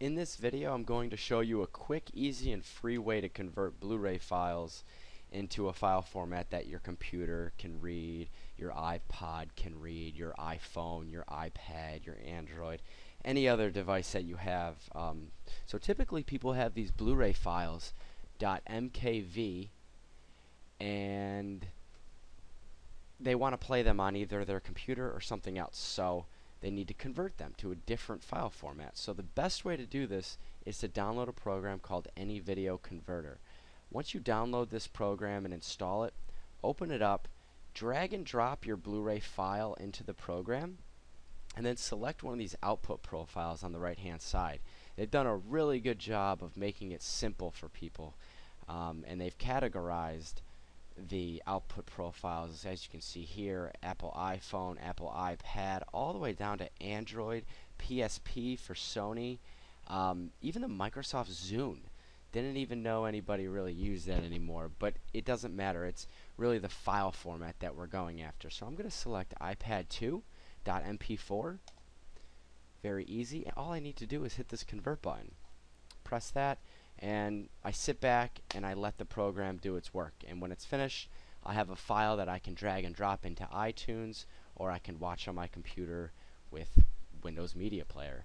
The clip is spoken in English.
In this video I'm going to show you a quick, easy, and free way to convert Blu-ray files into a file format that your computer can read, your iPod can read, your iPhone, your iPad, your Android, any other device that you have. Um, so typically people have these Blu-ray files .mkv and they want to play them on either their computer or something else. So they need to convert them to a different file format. So the best way to do this is to download a program called AnyVideo Converter. Once you download this program and install it, open it up, drag and drop your Blu-ray file into the program, and then select one of these output profiles on the right hand side. They've done a really good job of making it simple for people, um, and they've categorized the output profiles as you can see here Apple iPhone, Apple iPad, all the way down to Android, PSP for Sony, um, even the Microsoft Zune. Didn't even know anybody really used that anymore, but it doesn't matter. It's really the file format that we're going after. So I'm going to select iPad 2 .mp4. Very easy. And all I need to do is hit this convert button. Press that and I sit back and I let the program do its work. And when it's finished, I have a file that I can drag and drop into iTunes or I can watch on my computer with Windows Media Player.